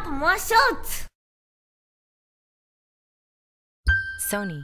up more shots! Sony